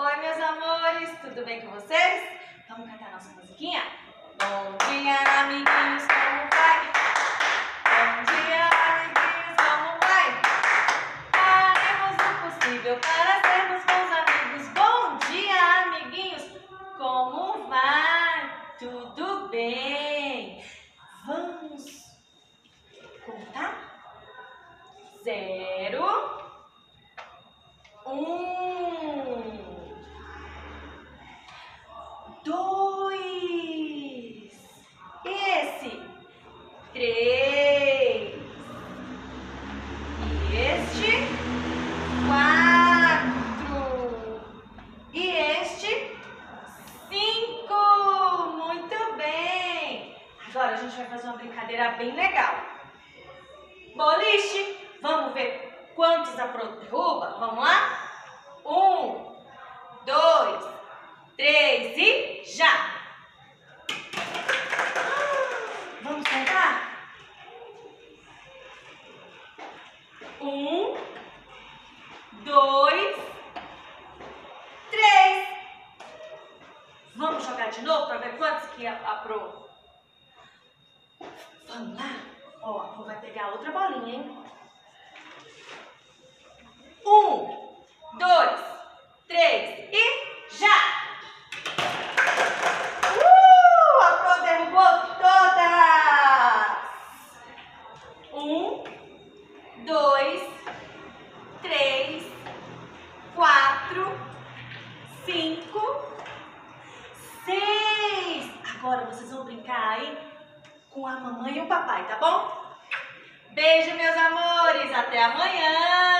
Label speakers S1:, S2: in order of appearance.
S1: Oi, meus amores, tudo bem com vocês? Vamos cantar nossa musiquinha? Bom dia, amiguinhos, como vai? Bom dia, amiguinhos, como vai? Faremos o possível para sermos bons amigos. Bom dia, amiguinhos, como vai? Tudo bem? Vamos contar? Zero, um, dois, e esse, três, e este, quatro, e este, cinco. Muito bem. Agora a gente vai fazer uma brincadeira bem legal. Boliche, vamos ver quantos a derruba? Vamos lá? Um, dois, três e já! Vamos contar? Um, dois, três. Vamos jogar de novo para ver quantos que a, a Pro. Vamos lá? Ó, a vai pegar outra bolinha, hein? Um, dois, três e já! Uh! A derrubou todas! Um, dois, três, quatro, cinco, seis. Agora vocês vão brincar aí com a mamãe e o papai, tá bom? Beijo, meus amores. Até amanhã.